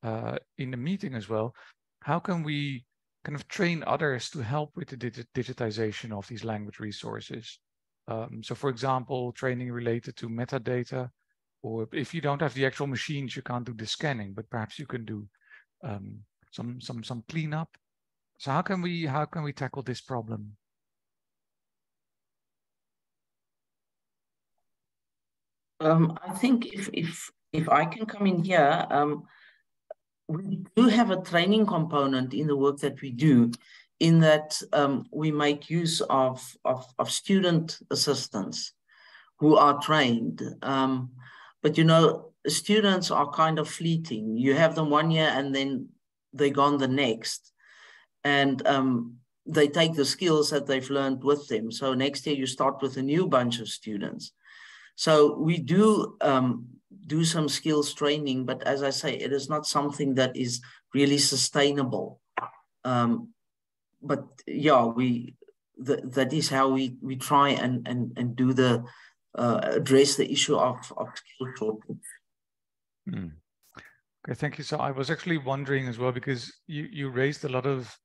S1: uh, in the meeting as well, how can we kind of train others to help with the digi digitization of these language resources. Um, so for example, training related to metadata, or if you don't have the actual machines, you can't do the scanning, but perhaps you can do um, some some some cleanup. So how can we how can we tackle this problem?
S2: Um, I think if if if I can come in here, um, we do have a training component in the work that we do, in that um, we make use of, of, of student assistants who are trained. Um, but you know, students are kind of fleeting. You have them one year and then they're gone the next. And um, they take the skills that they've learned with them. So next year you start with a new bunch of students. So we do um, do some skills training, but as I say, it is not something that is really sustainable. Um, but yeah, we the, that is how we we try and and and do the uh, address the issue of of skill shortage.
S1: Hmm. Okay, thank you. So I was actually wondering as well because you you raised a lot of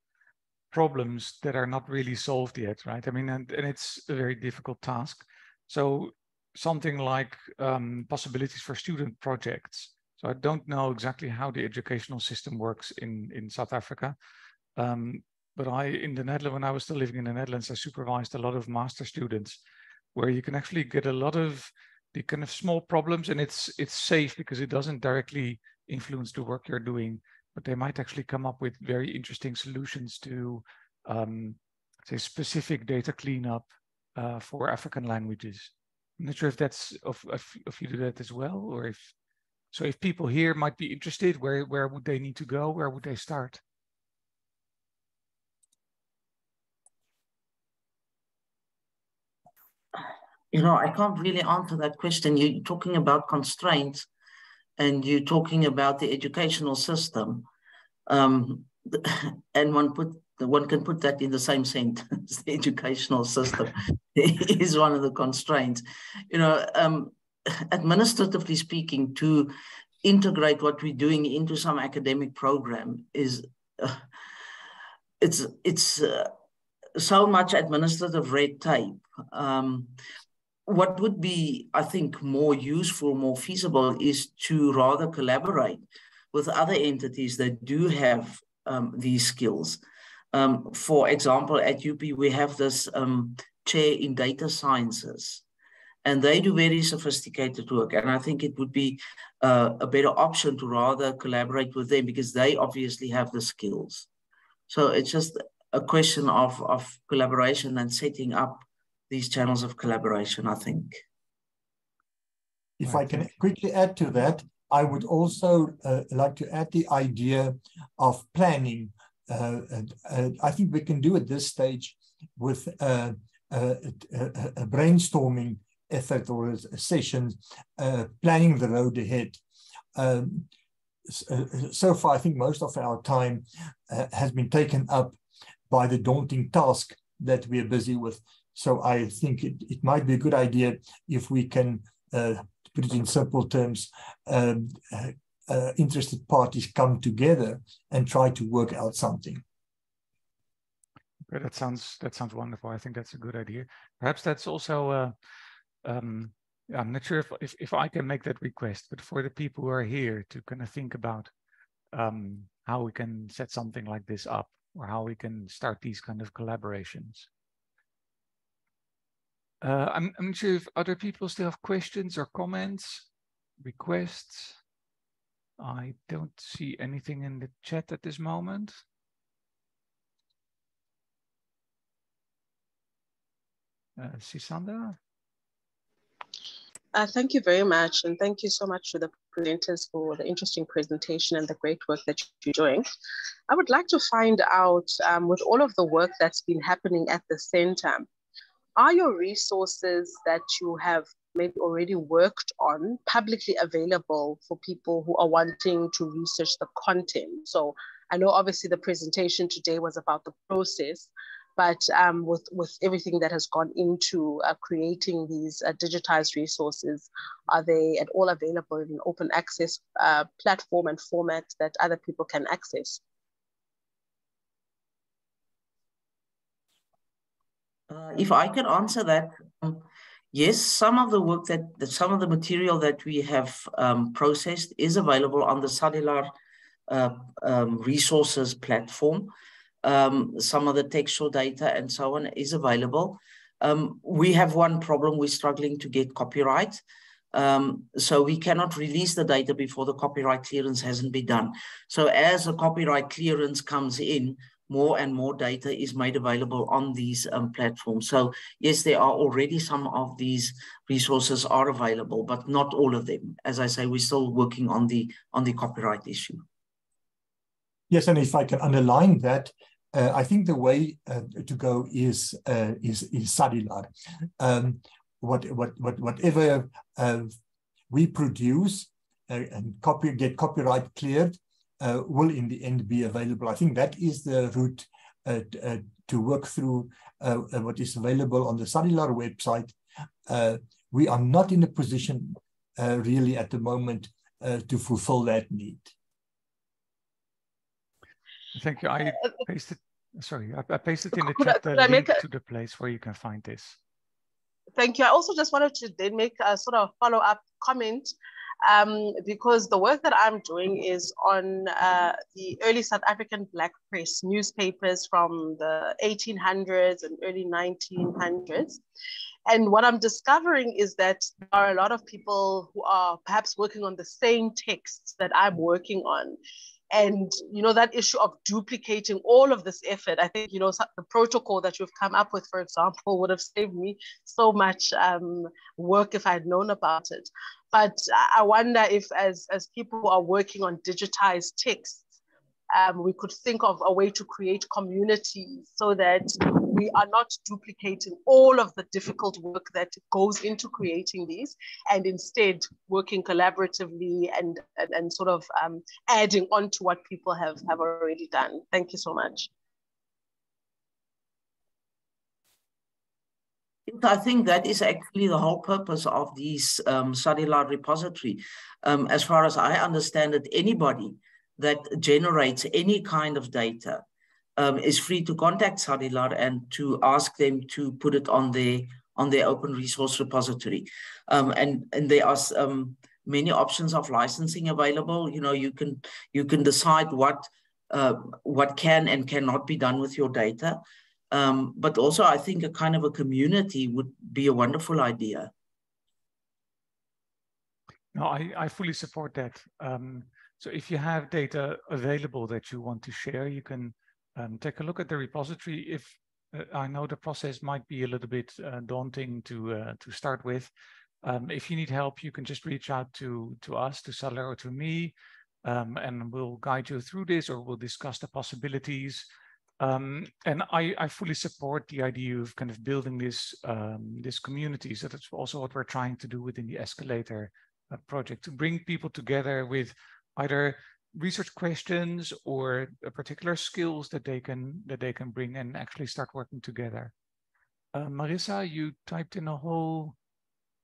S1: problems that are not really solved yet, right? I mean, and, and it's a very difficult task. So something like um, possibilities for student projects. So I don't know exactly how the educational system works in, in South Africa. Um, but I, in the Netherlands, when I was still living in the Netherlands, I supervised a lot of master students where you can actually get a lot of the kind of small problems and it's it's safe because it doesn't directly influence the work you're doing, but they might actually come up with very interesting solutions to um, say specific data cleanup uh, for African languages. I'm not sure if that's if, if, if you do that as well, or if so. If people here might be interested, where where would they need to go? Where would they start?
S2: You know, I can't really answer that question. You're talking about constraints, and you're talking about the educational system, um, (laughs) and one put one can put that in the same sentence. (laughs) the educational system (laughs) is one of the constraints. You know, um, administratively speaking, to integrate what we're doing into some academic program is uh, it's it's uh, so much administrative red tape. Um, what would be, I think, more useful, more feasible is to rather collaborate with other entities that do have um, these skills um, for example, at UP, we have this um, chair in data sciences, and they do very sophisticated work. And I think it would be uh, a better option to rather collaborate with them because they obviously have the skills. So it's just a question of, of collaboration and setting up these channels of collaboration, I think.
S3: If I can quickly add to that, I would also uh, like to add the idea of planning uh, uh, I think we can do at this stage with uh, a, brainstorming effort or a, session planning the road ahead. Um, so far, I think most of our time has been taken up by the daunting task that we are busy with. So I think it, it might be a good idea if we can, uh, put it in simple terms, um, uh, interested parties come together and try to work out something.
S1: That sounds that sounds wonderful. I think that's a good idea. Perhaps that's also. Uh, um, I'm not sure if, if, if I can make that request, but for the people who are here to kind of think about um, how we can set something like this up, or how we can start these kind of collaborations. Uh, I'm, I'm not sure if other people still have questions or comments, requests. I don't see anything in the chat at this moment. Uh, Sisanda?
S5: Uh, thank you very much. And thank you so much to the presenters for the interesting presentation and the great work that you're doing. I would like to find out um, with all of the work that's been happening at the center, are your resources that you have maybe already worked on publicly available for people who are wanting to research the content. So I know obviously the presentation today was about the process, but um, with, with everything that has gone into uh, creating these uh, digitized resources, are they at all available in an open access uh, platform and format that other people can access?
S2: Uh, if I can answer that, um, yes, some of the work that, that, some of the material that we have um, processed is available on the SADiLaR uh, um, resources platform. Um, some of the textual data and so on is available. Um, we have one problem, we're struggling to get copyright. Um, so we cannot release the data before the copyright clearance hasn't been done. So as a copyright clearance comes in, more and more data is made available on these um, platforms. So yes, there are already some of these resources are available, but not all of them. As I say, we're still working on the on the copyright issue.
S3: Yes, and if I can underline that, uh, I think the way uh, to go is uh, is is SADiLaR. Um, what what what whatever uh, we produce uh, and copy get copyright cleared uh, will in the end be available. I think that is the route uh, uh, to work through uh, what is available on the SADiLaR website. we are not in a position really at the moment to fulfill that need.
S1: Thank you. I pasted, sorry, I, I pasted in the chat the link to the place where you can find this.
S5: Thank you. I also just wanted to then make a sort of follow-up comment um, because the work that I'm doing is on uh, the early South African Black press newspapers from the 1800s and early 1900s. And what I'm discovering is that there are a lot of people who are perhaps working on the same texts that I'm working on and you know that issue of duplicating all of this effort i think you know the protocol that you've come up with for example (laughs) would have saved me so much um, work if i'd known about it but i wonder if as as people are working on digitized texts um, we could think of a way to create communities so that we are not duplicating all of the difficult work that goes into creating these and instead working collaboratively and, and, and sort of um, adding on to what people have, have already done. Thank you so much.
S2: I think that is actually the whole purpose of these um, SADiLaR repository. Um, as far as I understand it, anybody that generates any kind of data um, is free to contact SADiLaR and to ask them to put it on their on their open resource repository. Um, and and there are um, many options of licensing available. You know, you can you can decide what uh, what can and cannot be done with your data. Um, but also, I think a kind of a community would be a wonderful idea.
S1: No, I, I fully support that. Um, so if you have data available that you want to share, you can um, take a look at the repository. If uh, I know the process might be a little bit uh, daunting to uh, to start with, um, if you need help, you can just reach out to to us, to SADiLaR, or to me, um, and we'll guide you through this, or we'll discuss the possibilities. Um, and I, I, fully support the idea of kind of building this um, this community. So that's also what we're trying to do within the Escalator uh, project to bring people together with either research questions or particular skills that they can that they can bring and actually start working together. Uh, Marissa, you typed in a whole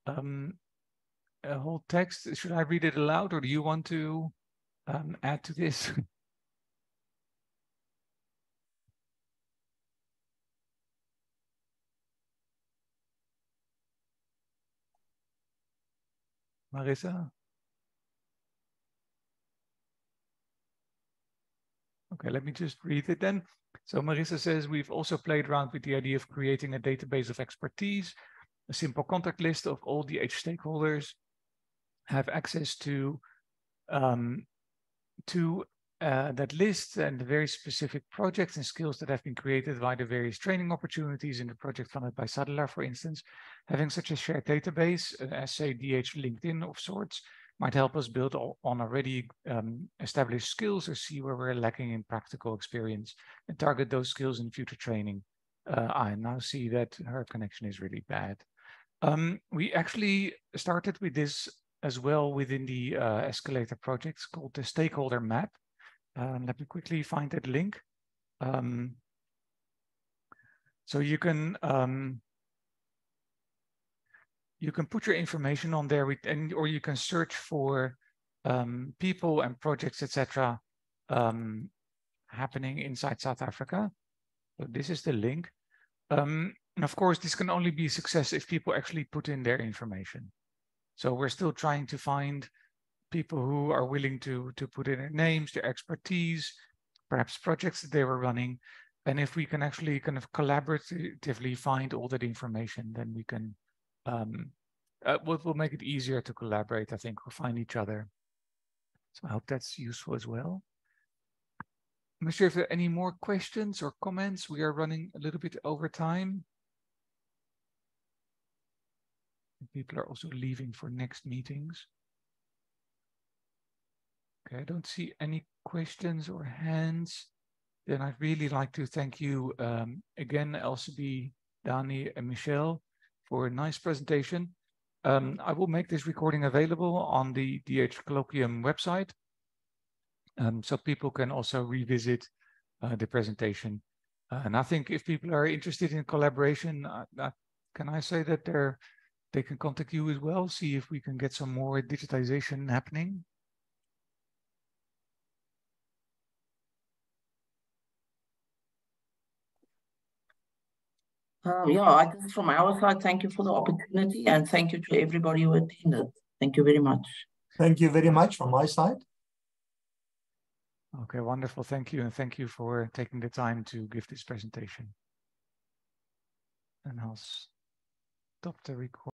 S1: um, a whole text. Should I read it aloud, or do you want to um, add to this? (laughs) Marissa? Okay, let me just read it then. So Marissa says, we've also played around with the idea of creating a database of expertise, a simple contact list of all the H stakeholders have access to, um, to uh, that list and the very specific projects and skills that have been created by the various training opportunities in the project funded by SADiLaR, for instance, having such a shared database uh, as LinkedIn of sorts might help us build on already um, established skills or see where we're lacking in practical experience and target those skills in future training. Uh, I now see that her connection is really bad. Um, we actually started with this as well within the uh, Escalator project called the stakeholder map. Um, let me quickly find that link. Um, so you can um, you can put your information on there with, and or you can search for um, people and projects, etc., um, happening inside South Africa. So this is the link. Um, And of course, this can only be a success if people actually put in their information. So we're still trying to find people who are willing to, to put in their names, their expertise, perhaps projects that they were running. And if we can actually kind of collaboratively find all that information, then we can, um, uh, we'll, we'll make it easier to collaborate, I think, or find each other. So I hope that's useful as well. I'm not sure if there are any more questions or comments. We are running a little bit over time. People are also leaving for next meetings. Okay, I don't see any questions or hands. Then I'd really like to thank you um, again, Elsabé, Danie, and Michelle for a nice presentation. Um, I will make this recording available on the DH Colloquium website. Um, so people can also revisit uh, the presentation. Uh, and I think if people are interested in collaboration, uh, uh can I say that they're, they can contact you as well, see if we can get some more digitization happening?
S2: Uh, yeah, I guess from our side, thank you for the opportunity and thank you to everybody who attended. Thank you very much.
S3: Thank you very much from my side.
S1: Okay, wonderful. Thank you. And thank you for taking the time to give this presentation. And I'll stop the record.